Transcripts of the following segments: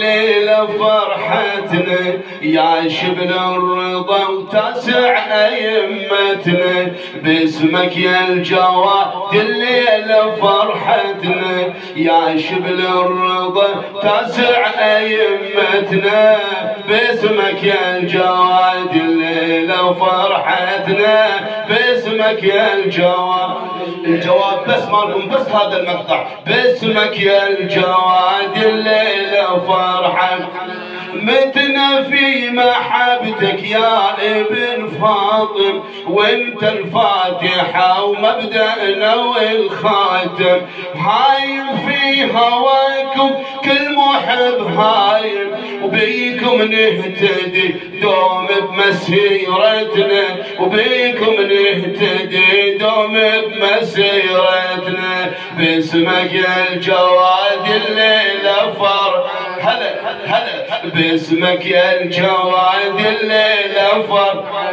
ليلة فرحتنا يا شبل الرضا وتسع أئمتنا. باسمك يا الجواد الليلة فرحتنا يا شبل الرضا تسع أئمتنا. باسمك يا الجواد الليلة فرحتنا باسمك يا الجواد الجواب بس مالكم بس هذا المقطع. باسمك يا الجواد الليلة فرحة متنا في محبتك يا ابن فاطم وانت الفاتحة ومبدأنا والخاتم. هايم في هواكم كل محب هايم وبيكم نهتدي دوم بمسيرتنا وبيكم نهتدي دوم بمسيرتنا. باسمك الجواد الليلة فرح هلا هلا باسمك يا الجواد الليلة فرح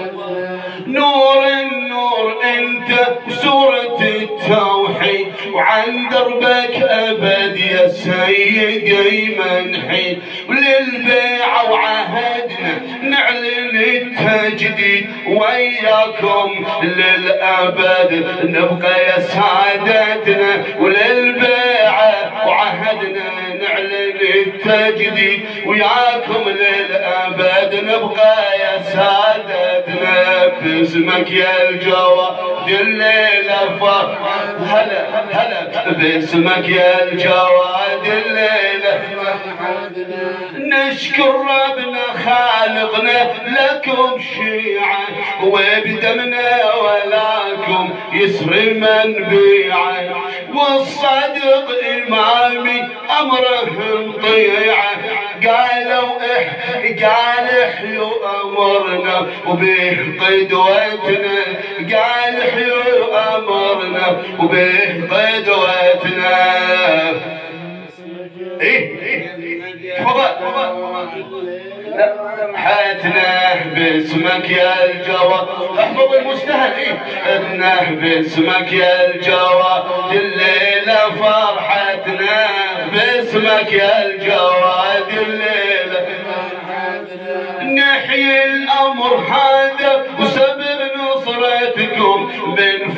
نور النور أنت وسورة التوحيد. وعن دربك أبد يا سيدي منحي وللبيعة وعهدنا نعلن التجديد. وياكم للأبد نبقى يا سادتنا. وللبيعة التجديد وياكم للأبد نبقى يا سادتنا. باسمك يا الجواد الليلة فرح هلا هلا باسمك يا الجواد الليلة نشكر ربنا خالقنا لكم شيعة وبدمنا ولاكم يسري من بيعة والصدق إمامي أمرهم طيعة. قالوا إح قال إحيوا أمرنا وبه قدوتنا. قال إحيوا أمرنا وبه قدوتنا. حياتنا باسمك يا الجواد احفظ المستهل إيه؟ باسمك يا الجواد الليلة فرحتنا باسمك يا الجواد الليلة نحيي الأمر هذا وسبب نصرتكم من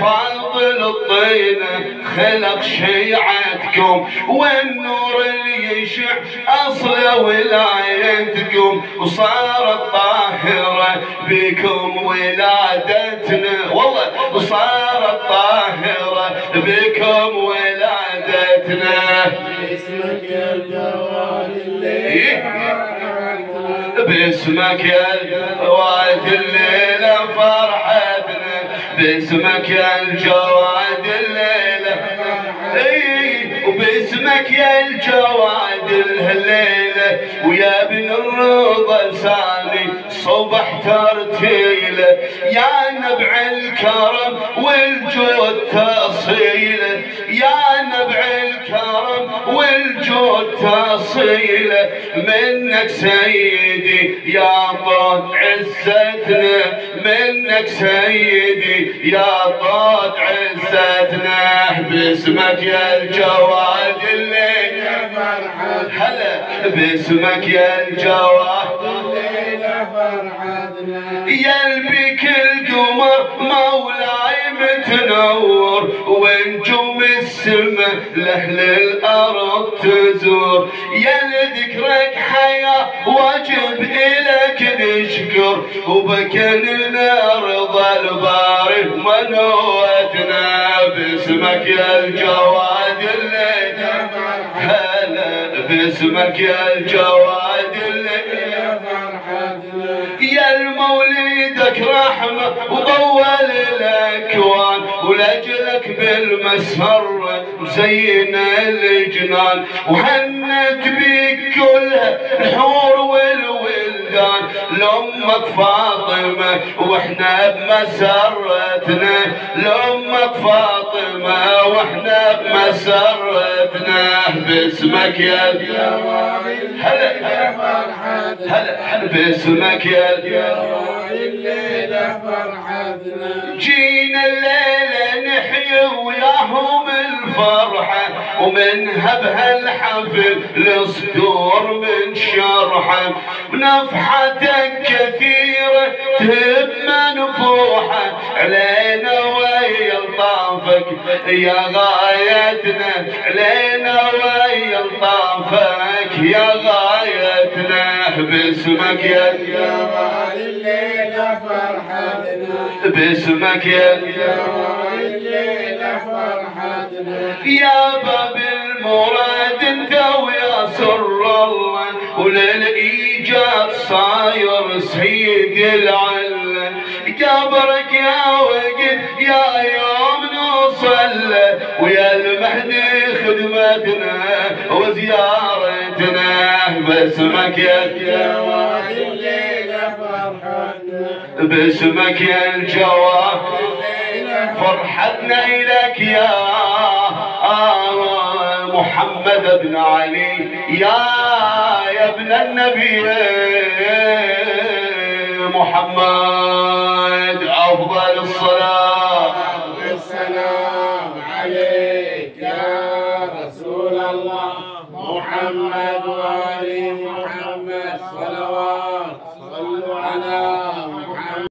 فضل الطينة خلق شيعتكم والنور اللي يشع أصل ولايتكم وصارت طاهرة بكم ولادتنا. والله وصارت طاهرة بكم ولادتنا. اسمك يا الجواد الليل. باسمك يا الجواد الليلة فرحتنا باسمك يا الجواد الليلة. إي وباسمك يا الجواد الليلة ويا ابن الرضا لساني صبح ترتيلة. يا نبع الكرم والجود تصيله يا نبع الكرم والجود تصيله منك سيدي يا طاد عزتنا منك سيدي يا طاد عزتنا باسمك يا الجواد الليل يا فرحة هلا باسمك يا الجواد الليلة فرحتنا يلبك القمر مولاي متنور ونجوم السماء لأهل الأرض تزور. يا لذكرك حياة واجب الك نشكر وبكلنا رضا الباري منوتنا باسمك يا الجواد فرحة هلا باسمك يا الجواد الليل يا المولدك رحمة وطول الأكوان ولأجلك بالمسر مزين الجنان وهنت بيك كلها الحور والولدان لأمك فاطمة وإحنا بمسرتنا. لأمك فاطمة وإحنا بمسرتنا. باسمك يا هلا هلا هلا باسمك يا جواد الليلة فرحتنا جينا الليلة نحيي وياهم الفرحة ومنها بهالحفل الصدور من شرحه. ونفحتك كثيرة تهب منفوحة علينا ويا لطافك يا غايتنا. علينا ويا لطافك يا غايتنا. باسمك يا جوال الليلة فرحتنا. باسمك يا جوال الليلة فرحتنا يا باب المراد انت ويا سر الله وللايجاد صاير سيد العلة قبرك يا وقت يا يوم نوصل ويا المهدي خدمتنا وزيارتنا. باسمك يا جوال الليلة فرحتنا. باسمك يا الليلة فرحتنا إليك يا محمد بن علي يا يا ابن النبي محمد أفضل الصلاة. والسلام عليك يا رسول الله محمد وآل